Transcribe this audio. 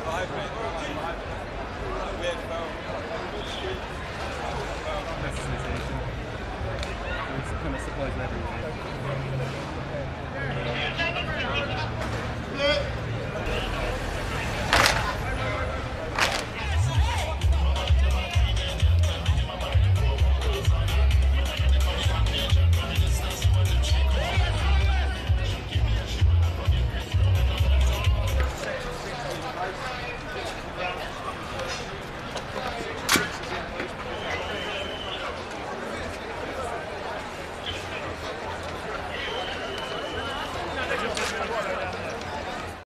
It's kind of supplies everywhere.